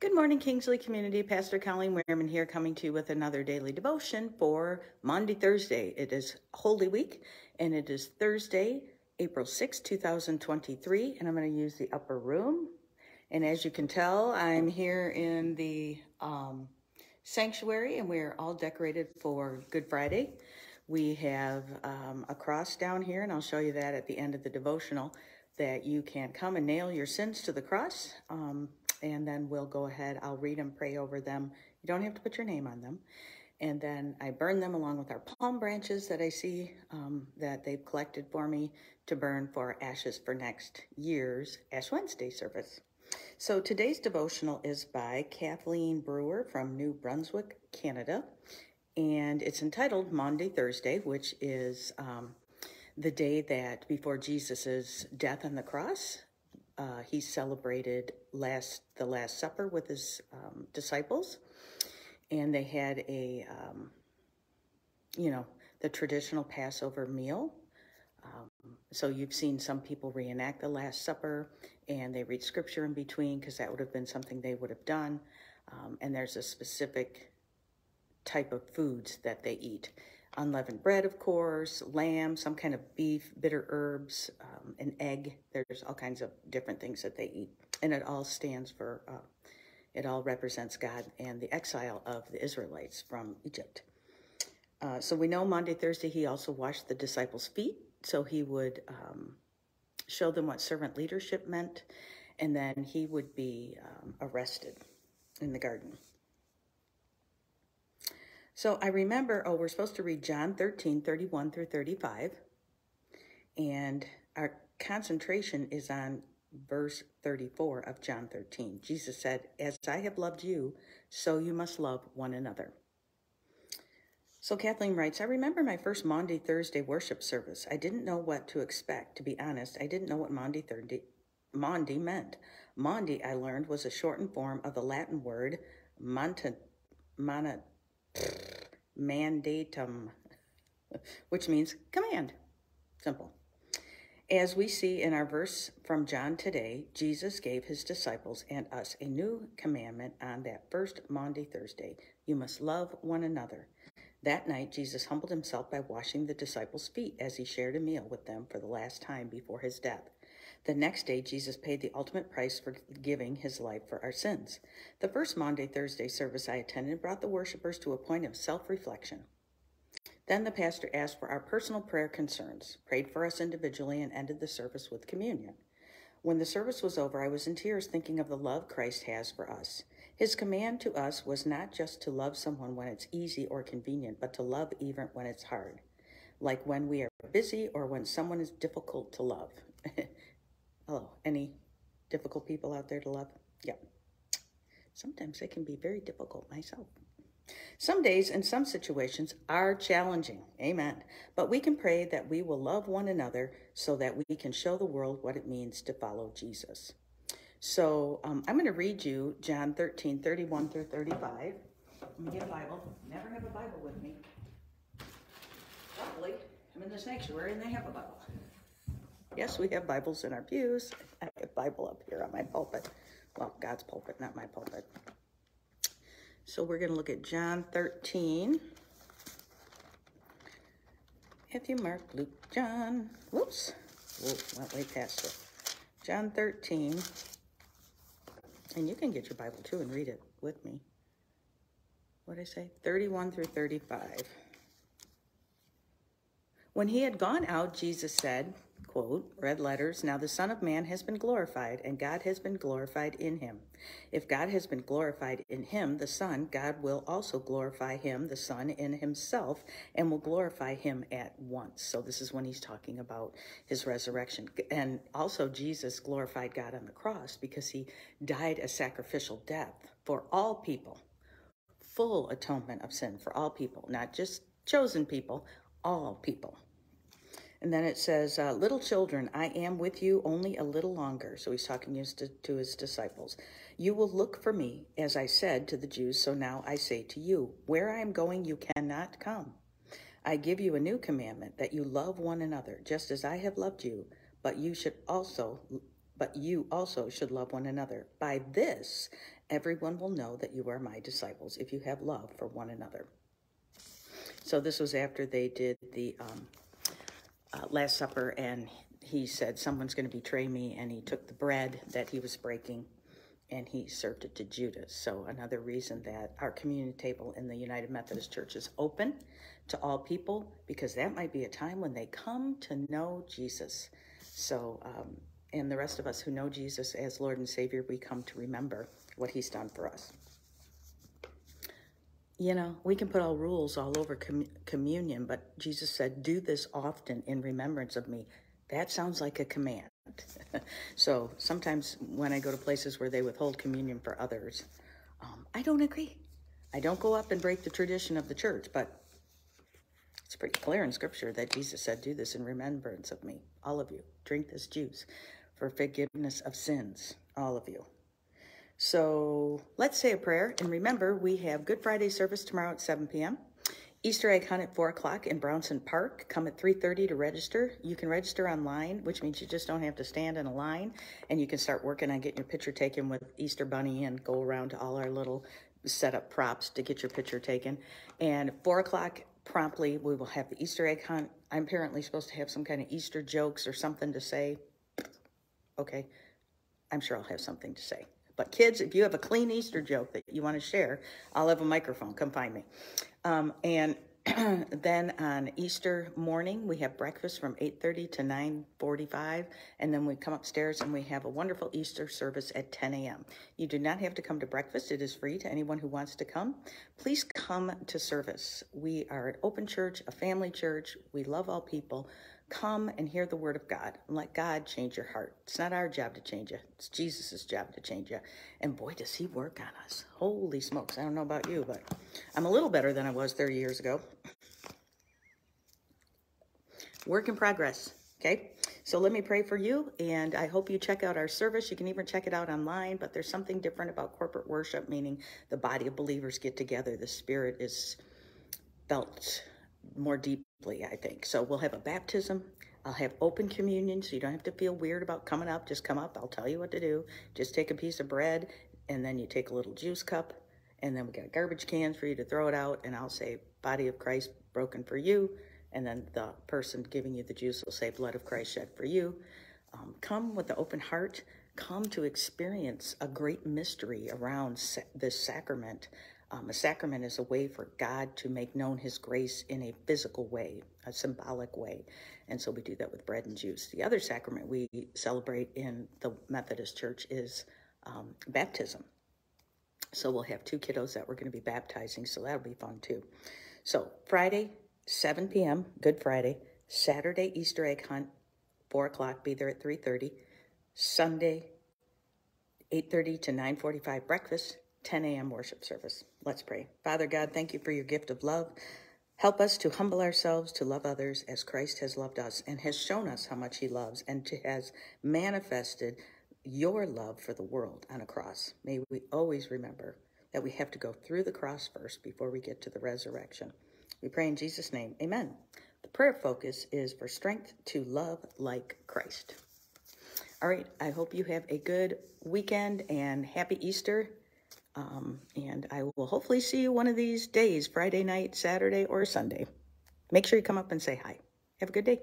Good morning, Kingsley community. Pastor Colleen Wehrman here, coming to you with another daily devotion for Maundy, Thursday. It is Holy Week, and it is Thursday, April 6, 2023, and I'm going to use the upper room. And as you can tell, I'm here in the um, sanctuary, and we're all decorated for Good Friday. We have um, a cross down here, and I'll show you that at the end of the devotional, that you can come and nail your sins to the cross. Um, and then we'll go ahead. I'll read them, pray over them. You don't have to put your name on them. And then I burn them along with our palm branches that I see um, that they've collected for me to burn for ashes for next year's Ash Wednesday service. So today's devotional is by Kathleen Brewer from New Brunswick, Canada. And it's entitled Maundy Thursday, which is um, the day that before Jesus' death on the cross, uh, he celebrated last the Last Supper with his um, disciples, and they had a, um, you know, the traditional Passover meal. Um, so you've seen some people reenact the Last Supper, and they read scripture in between because that would have been something they would have done. Um, and there's a specific type of foods that they eat unleavened bread, of course, lamb, some kind of beef, bitter herbs, um, an egg. There's all kinds of different things that they eat. And it all stands for, uh, it all represents God and the exile of the Israelites from Egypt. Uh, so we know Maundy, Thursday, he also washed the disciples' feet. So he would um, show them what servant leadership meant. And then he would be um, arrested in the garden. So I remember, oh, we're supposed to read John 13, 31 through 35. And our concentration is on verse 34 of John 13. Jesus said, As I have loved you, so you must love one another. So Kathleen writes, I remember my first Maundy Thursday worship service. I didn't know what to expect. To be honest, I didn't know what Maundy Thursday Maundy meant. Maundy, I learned, was a shortened form of the Latin word monta, mandatum, which means command. Simple. As we see in our verse from John today, Jesus gave his disciples and us a new commandment on that first Maundy Thursday. You must love one another. That night, Jesus humbled himself by washing the disciples' feet as he shared a meal with them for the last time before his death. The next day, Jesus paid the ultimate price for giving his life for our sins. The first Maundy Thursday service I attended brought the worshipers to a point of self reflection. Then the pastor asked for our personal prayer concerns, prayed for us individually, and ended the service with communion. When the service was over, I was in tears thinking of the love Christ has for us. His command to us was not just to love someone when it's easy or convenient, but to love even when it's hard, like when we are busy or when someone is difficult to love. Hello, any difficult people out there to love? Yeah. Sometimes it can be very difficult myself. Some days and some situations are challenging. Amen. But we can pray that we will love one another so that we can show the world what it means to follow Jesus. So um, I'm going to read you John 13, 31 through 35. Let me get a Bible. Never have a Bible with me. Luckily, I'm in the sanctuary and they have a Bible. Yes, we have Bibles in our pews. I have a Bible up here on my pulpit. Well, God's pulpit, not my pulpit. So we're going to look at John 13. Matthew, Mark, Luke, John. Whoops. Whoa, went way past it. John 13. And you can get your Bible too and read it with me. What did I say? 31 through 35. When he had gone out, Jesus said, quote, red letters, now the Son of Man has been glorified, and God has been glorified in him. If God has been glorified in him, the Son, God will also glorify him, the Son, in himself, and will glorify him at once. So this is when he's talking about his resurrection. And also Jesus glorified God on the cross because he died a sacrificial death for all people, full atonement of sin for all people, not just chosen people, all people. And then it says, uh, Little children, I am with you only a little longer. So he's talking to his disciples. You will look for me, as I said to the Jews, so now I say to you, Where I am going, you cannot come. I give you a new commandment that you love one another, just as I have loved you, but you should also but you also should love one another. By this, everyone will know that you are my disciples if you have love for one another. So this was after they did the um, uh, Last Supper, and he said, Someone's going to betray me. And he took the bread that he was breaking and he served it to Judas. So, another reason that our community table in the United Methodist Church is open to all people because that might be a time when they come to know Jesus. So, um, and the rest of us who know Jesus as Lord and Savior, we come to remember what he's done for us. You know, we can put all rules all over com- communion, but Jesus said, Do this often in remembrance of me. That sounds like a command. so sometimes when I go to places where they withhold communion for others, um, I don't agree. I don't go up and break the tradition of the church, but it's pretty clear in Scripture that Jesus said, Do this in remembrance of me, all of you. Drink this juice for forgiveness of sins, all of you. So let's say a prayer. And remember, we have Good Friday service tomorrow at 7 p.m. Easter egg hunt at 4 o'clock in Brownson Park. Come at 3.30 to register. You can register online, which means you just don't have to stand in a line. And you can start working on getting your picture taken with Easter Bunny and go around to all our little setup props to get your picture taken. And 4 o'clock promptly, we will have the Easter egg hunt. I'm apparently supposed to have some kind of Easter jokes or something to say. Okay, I'm sure I'll have something to say. But kids, if you have a clean Easter joke that you want to share, I'll have a microphone. Come find me. Um, and then on Easter morning, we have breakfast from 8.30 to 9.45, and then we come upstairs and we have a wonderful Easter service at 10 a.m. You do not have to come to breakfast. It is free to anyone who wants to come. Please come to service. We are an open church, a family church. We love all people. Come and hear the word of God and let God change your heart. It's not our job to change you, it's Jesus' job to change you. And boy, does he work on us. Holy smokes. I don't know about you, but I'm a little better than I was 30 years ago. Work in progress. Okay, so let me pray for you, and I hope you check out our service. You can even check it out online, but there's something different about corporate worship, meaning the body of believers get together. The Spirit is felt more deeply, I think. So we'll have a baptism. I'll have open communion, so you don't have to feel weird about coming up. Just come up. I'll tell you what to do. Just take a piece of bread, and then you take a little juice cup, and then we got garbage cans for you to throw it out, and I'll say, body of Christ broken for you, and then the person giving you the juice will say, blood of Christ shed for you. Um, come with an open heart. Come to experience a great mystery around sa- this sacrament um, a sacrament is a way for God to make known his grace in a physical way, a symbolic way. And so we do that with bread and juice. The other sacrament we celebrate in the Methodist Church is um, baptism. So we'll have two kiddos that we're going to be baptizing, so that'll be fun too. So Friday, 7 p.m., Good Friday. Saturday, Easter egg hunt, 4 o'clock, be there at 3.30. Sunday, 8.30 to 9.45 breakfast, 10 a.m. worship service. Let's pray. Father God, thank you for your gift of love. Help us to humble ourselves to love others as Christ has loved us and has shown us how much he loves and to, has manifested your love for the world on a cross. May we always remember that we have to go through the cross first before we get to the resurrection. We pray in Jesus' name. Amen. The prayer focus is for strength to love like Christ. All right, I hope you have a good weekend and happy Easter. Um, and I will hopefully see you one of these days, Friday night, Saturday, or Sunday. Make sure you come up and say hi. Have a good day.